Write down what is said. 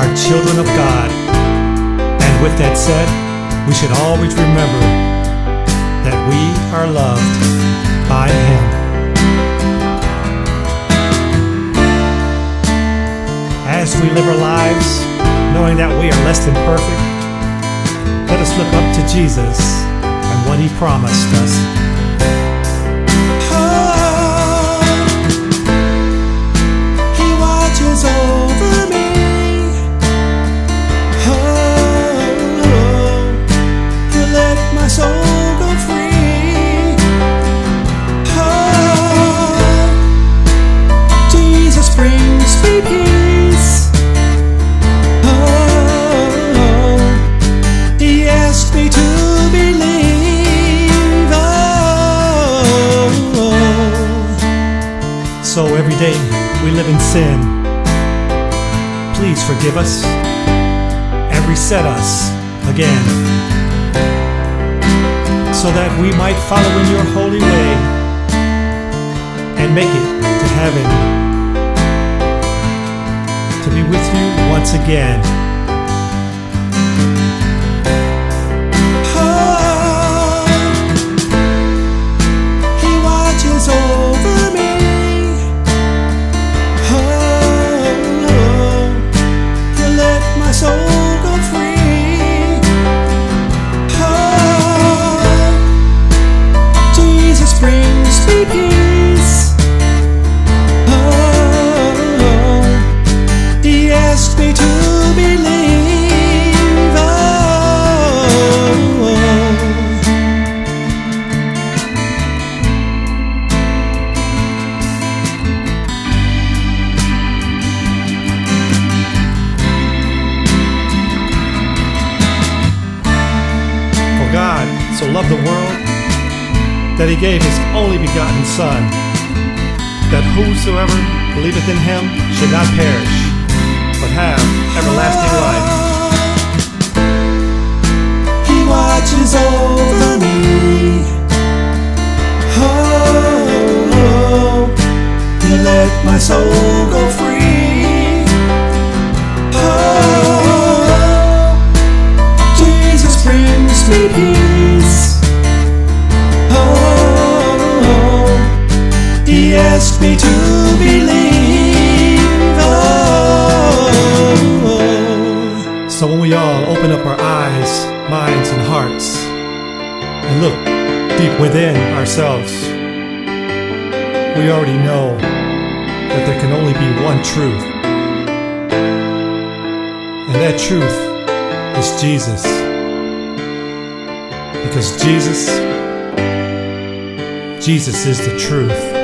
are children of God. And with that said, we should always remember that we are loved by Him. As we live our lives, knowing that we are less than perfect, let us look up to Jesus and what He promised us. So every day we live in sin. Please forgive us and reset us again so that we might follow in your holy way and make it to heaven to be with you once again. God so loved the world that he gave his only begotten Son, that whosoever believeth in him should not perish, but have everlasting life. He watches over me. Oh, oh, oh. He let my soul go me to believe. Oh. So when we all open up our eyes, minds, and hearts and look deep within ourselves, we already know that there can only be one truth. And that truth is Jesus. Because Jesus, Jesus is the truth.